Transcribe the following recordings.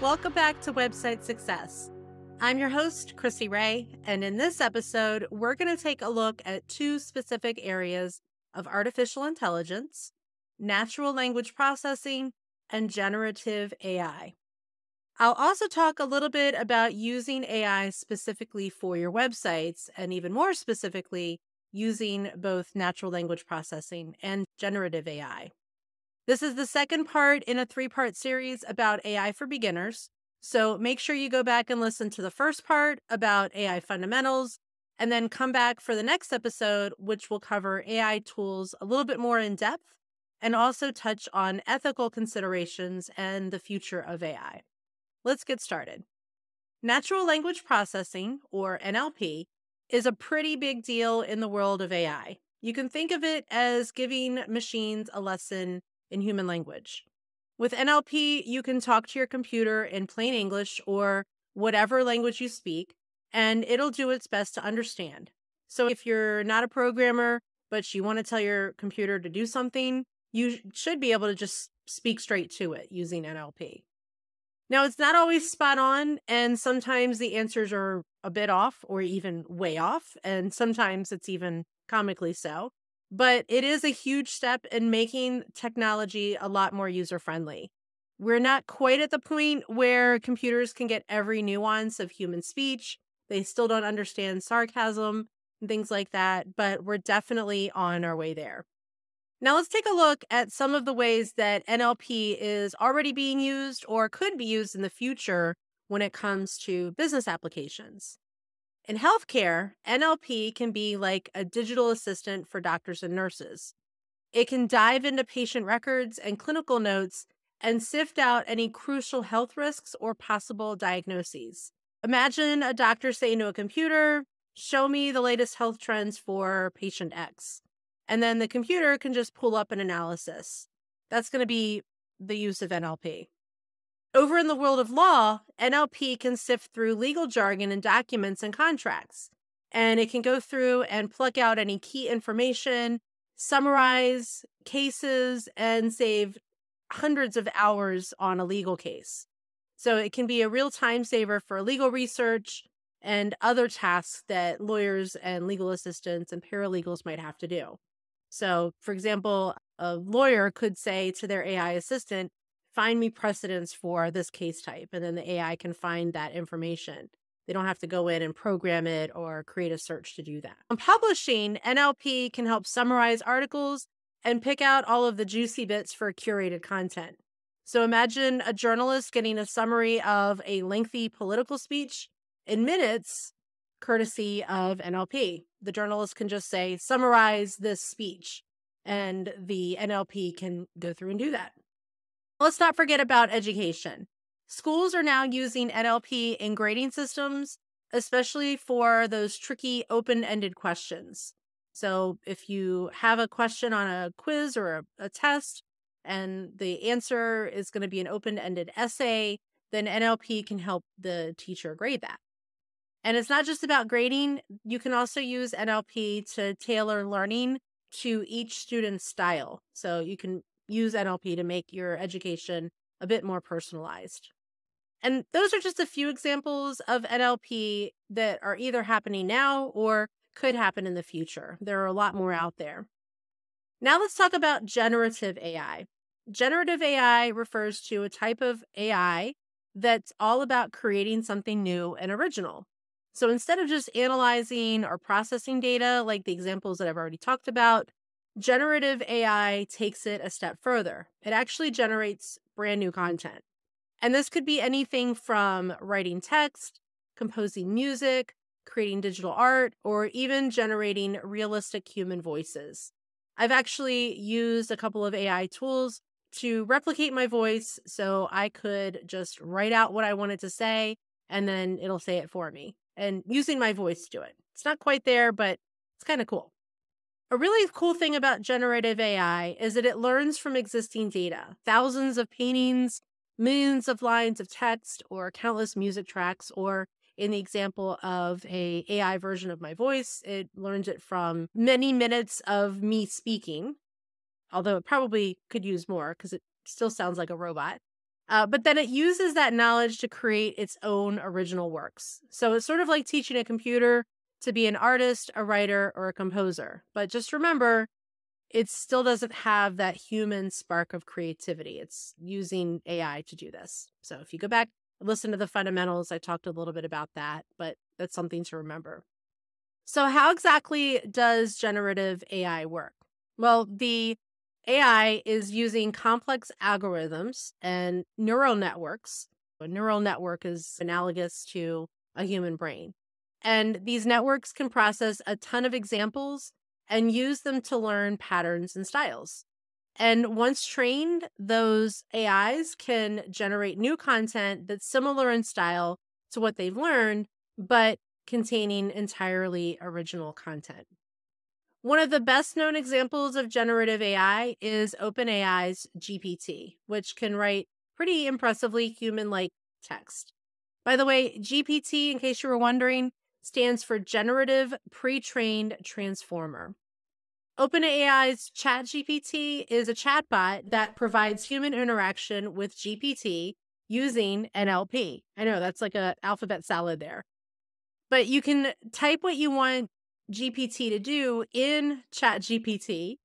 Welcome back to Website Success. I'm your host, Chrissy Rey, and in this episode, we're going to take a look at two specific areas of artificial intelligence natural language processing and generative AI. I'll also talk a little bit about using AI specifically for your websites, and even more specifically, using both natural language processing and generative AI. This is the second part in a three part series about AI for beginners. So make sure you go back and listen to the first part about AI fundamentals, and then come back for the next episode, which will cover AI tools a little bit more in depth and also touch on ethical considerations and the future of AI. Let's get started. Natural language processing, or NLP, is a pretty big deal in the world of AI. You can think of it as giving machines a lesson in human language. With NLP, you can talk to your computer in plain English or whatever language you speak, and it'll do its best to understand. So if you're not a programmer, but you want to tell your computer to do something, you should be able to just speak straight to it using NLP. Now, it's not always spot on, and sometimes the answers are a bit off or even way off, and sometimes it's even comically so. But it is a huge step in making technology a lot more user friendly. We're not quite at the point where computers can get every nuance of human speech. They still don't understand sarcasm and things like that, but we're definitely on our way there. Now, let's take a look at some of the ways that NLP is already being used or could be used in the future when it comes to business applications. In healthcare, NLP can be like a digital assistant for doctors and nurses. It can dive into patient records and clinical notes and sift out any crucial health risks or possible diagnoses. Imagine a doctor saying to a computer, Show me the latest health trends for patient X. And then the computer can just pull up an analysis. That's going to be the use of NLP. Over in the world of law, NLP can sift through legal jargon and documents and contracts. And it can go through and pluck out any key information, summarize cases, and save hundreds of hours on a legal case. So it can be a real time saver for legal research and other tasks that lawyers and legal assistants and paralegals might have to do. So, for example, a lawyer could say to their AI assistant, find me precedents for this case type. And then the AI can find that information. They don't have to go in and program it or create a search to do that. On publishing, NLP can help summarize articles and pick out all of the juicy bits for curated content. So imagine a journalist getting a summary of a lengthy political speech in minutes courtesy of NLP. The journalist can just say, summarize this speech, and the NLP can go through and do that. Let's not forget about education. Schools are now using NLP in grading systems, especially for those tricky open ended questions. So, if you have a question on a quiz or a, a test, and the answer is going to be an open ended essay, then NLP can help the teacher grade that. And it's not just about grading, you can also use NLP to tailor learning to each student's style. So you can use NLP to make your education a bit more personalized. And those are just a few examples of NLP that are either happening now or could happen in the future. There are a lot more out there. Now let's talk about generative AI. Generative AI refers to a type of AI that's all about creating something new and original. So instead of just analyzing or processing data like the examples that I've already talked about, generative AI takes it a step further. It actually generates brand new content. And this could be anything from writing text, composing music, creating digital art, or even generating realistic human voices. I've actually used a couple of AI tools to replicate my voice so I could just write out what I wanted to say and then it'll say it for me and using my voice to do it. It's not quite there, but it's kind of cool. A really cool thing about generative AI is that it learns from existing data thousands of paintings, millions of lines of text, or countless music tracks, or in the example of a AI version of my voice, it learns it from many minutes of me speaking, although it probably could use more because it still sounds like a robot. Uh, but then it uses that knowledge to create its own original works. So it's sort of like teaching a computer to be an artist, a writer, or a composer. But just remember, it still doesn't have that human spark of creativity. It's using AI to do this. So if you go back, listen to the fundamentals, I talked a little bit about that, but that's something to remember. So, how exactly does generative AI work? Well, the AI is using complex algorithms and neural networks. A neural network is analogous to a human brain. And these networks can process a ton of examples and use them to learn patterns and styles. And once trained, those AIs can generate new content that's similar in style to what they've learned, but containing entirely original content. One of the best known examples of generative AI is OpenAI's GPT, which can write pretty impressively human like text. By the way, GPT, in case you were wondering, stands for Generative Pre Trained Transformer. OpenAI's ChatGPT is a chatbot that provides human interaction with GPT using NLP. I know that's like a alphabet salad there. But you can type what you want GPT to do in ChatGPT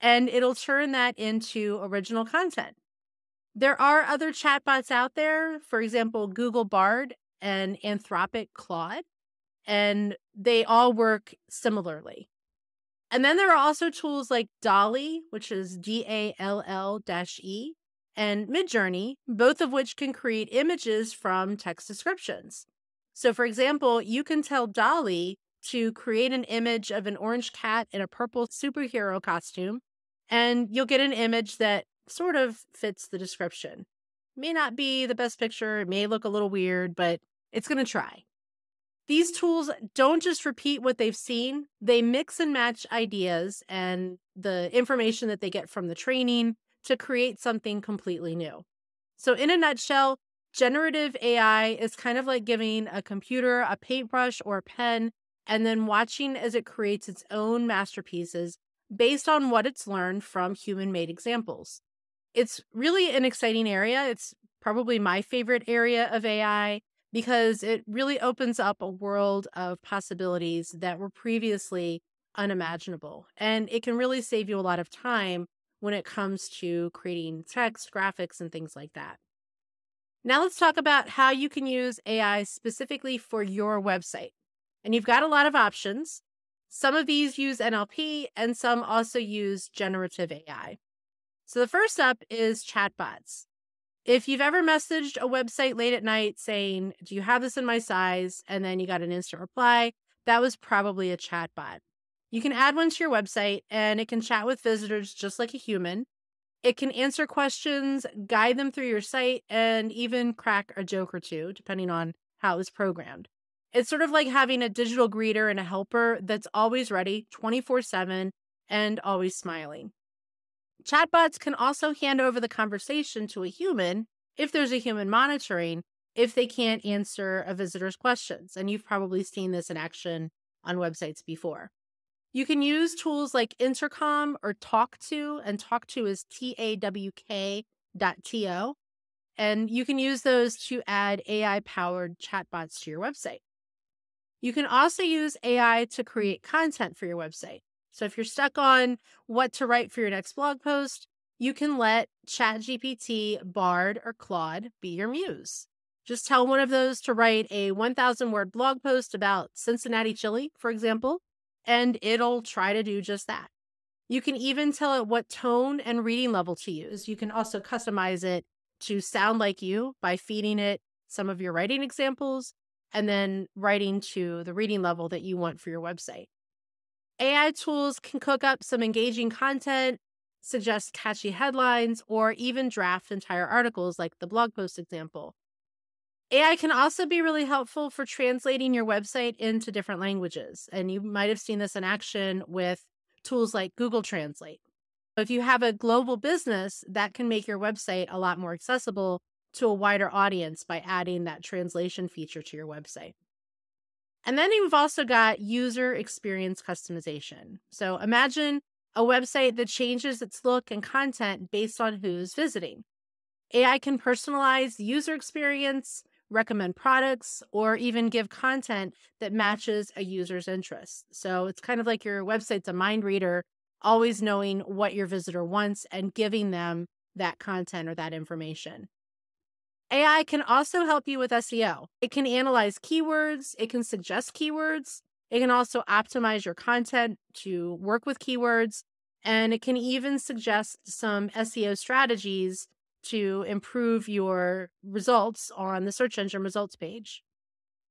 and it'll turn that into original content. There are other chatbots out there, for example, Google Bard and Anthropic Claude and they all work similarly. And then there are also tools like DALL-E, which is D A L L E, and Midjourney, both of which can create images from text descriptions. So, for example, you can tell DALL-E to create an image of an orange cat in a purple superhero costume, and you'll get an image that sort of fits the description. May not be the best picture, it may look a little weird, but it's going to try. These tools don't just repeat what they've seen, they mix and match ideas and the information that they get from the training to create something completely new. So, in a nutshell, generative AI is kind of like giving a computer a paintbrush or a pen and then watching as it creates its own masterpieces based on what it's learned from human made examples. It's really an exciting area. It's probably my favorite area of AI because it really opens up a world of possibilities that were previously unimaginable. And it can really save you a lot of time when it comes to creating text, graphics, and things like that. Now, let's talk about how you can use AI specifically for your website. And you've got a lot of options. Some of these use NLP, and some also use generative AI. So, the first up is chatbots. If you've ever messaged a website late at night saying, Do you have this in my size? And then you got an instant reply, that was probably a chat bot. You can add one to your website and it can chat with visitors just like a human. It can answer questions, guide them through your site, and even crack a joke or two, depending on how it was programmed. It's sort of like having a digital greeter and a helper that's always ready 24 7 and always smiling. Chatbots can also hand over the conversation to a human if there's a human monitoring, if they can't answer a visitor's questions. And you've probably seen this in action on websites before. You can use tools like Intercom or Talk To, and Tawk.to is T A W K dot T O. And you can use those to add AI powered chatbots to your website. You can also use AI to create content for your website. So if you're stuck on what to write for your next blog post, you can let ChatGPT, Bard, or Claude be your muse. Just tell one of those to write a 1,000 word blog post about Cincinnati chili, for example, and it'll try to do just that. You can even tell it what tone and reading level to use. You can also customize it to sound like you by feeding it some of your writing examples and then writing to the reading level that you want for your website. AI tools can cook up some engaging content, suggest catchy headlines, or even draft entire articles like the blog post example. AI can also be really helpful for translating your website into different languages. And you might have seen this in action with tools like Google Translate. If you have a global business, that can make your website a lot more accessible to a wider audience by adding that translation feature to your website. And then you've also got user experience customization. So imagine a website that changes its look and content based on who's visiting. AI can personalize user experience, recommend products, or even give content that matches a user's interests. So it's kind of like your website's a mind reader, always knowing what your visitor wants and giving them that content or that information. AI can also help you with SEO. It can analyze keywords, it can suggest keywords, it can also optimize your content to work with keywords, and it can even suggest some SEO strategies to improve your results on the search engine results page.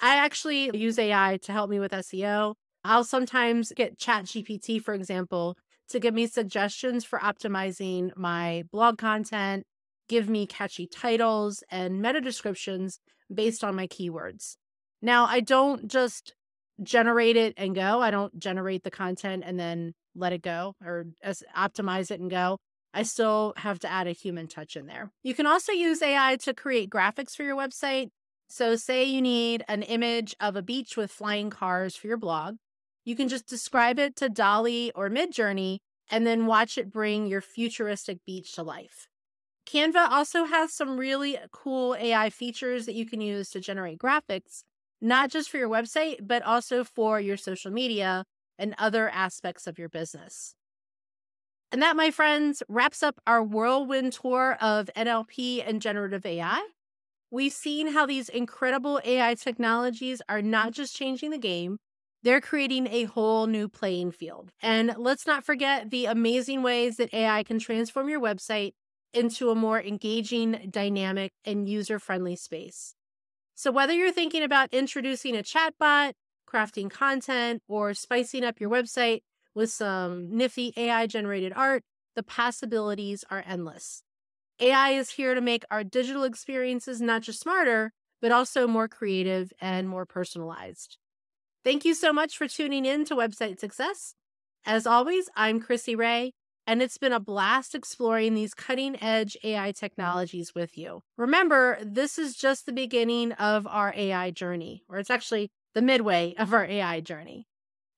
I actually use AI to help me with SEO. I'll sometimes get ChatGPT, for example, to give me suggestions for optimizing my blog content, give me catchy titles and meta descriptions based on my keywords. Now, I don't just generate it and go. I don't generate the content and then let it go or optimize it and go. I still have to add a human touch in there. You can also use AI to create graphics for your website. So, say you need an image of a beach with flying cars for your blog. You can just describe it to DALL-E or Midjourney and then watch it bring your futuristic beach to life. Canva also has some really cool AI features that you can use to generate graphics, not just for your website, but also for your social media and other aspects of your business. And that, my friends, wraps up our whirlwind tour of NLP and generative AI. We've seen how these incredible AI technologies are not just changing the game, they're creating a whole new playing field. And let's not forget the amazing ways that AI can transform your website into a more engaging, dynamic, and user friendly space. So, whether you're thinking about introducing a chatbot, crafting content, or spicing up your website, with some nifty AI generated art, the possibilities are endless. AI is here to make our digital experiences not just smarter, but also more creative and more personalized. Thank you so much for tuning in to Website Success. As always, I'm Chrissy Rey, and it's been a blast exploring these cutting edge AI mm-hmm. technologies with you. Remember, this is just the beginning of our AI journey, or it's actually the midway of our AI journey.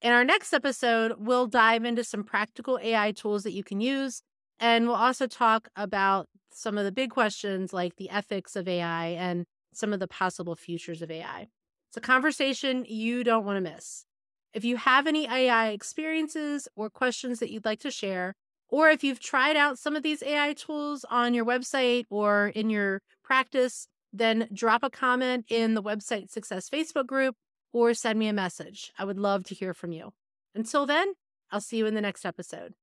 In our next episode, we'll dive into some practical AI tools that you can use. And we'll also talk about some of the big questions like the ethics of AI and some of the possible futures of AI. It's a conversation you don't want to miss. If you have any AI experiences or questions that you'd like to share, or if you've tried out some of these AI tools on your website or in your practice, then drop a comment in the Website Success Facebook group or send me a message. I would love to hear from you. Until then, I'll see you in the next episode.